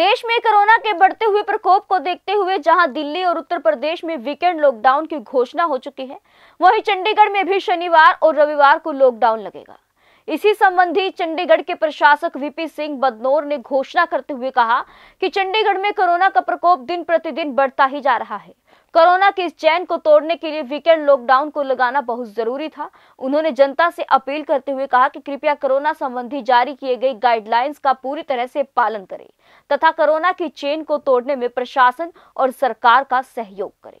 के बढ़ते हुए प्रकोप को देखते हुए जहाँ दिल्ली और उत्तर प्रदेश में वीकेंड लॉकडाउन की घोषणा हो चुकी है, वहीं चंडीगढ़ में भी शनिवार और रविवार को लॉकडाउन लगेगा। इसी संबंधी चंडीगढ़ के प्रशासक वीपी सिंह बदनौर ने घोषणा करते हुए कहा कि चंडीगढ़ में कोरोना का प्रकोप दिन प्रतिदिन बढ़ता ही जा रहा है। कोरोना के इस चैन को तोड़ने के लिए वीकेंड लॉकडाउन को लगाना बहुत ज़रूरी था। उन्होंने जनता से अपील करते हुए कहा कि कृपया कोरोना संबंधी जारी किए गए गाइडलाइंस का पूरी तरह से पालन करें तथा कोरोना की चेन को तोड़ने में प्रशासन और सरकार का सहयोग करें।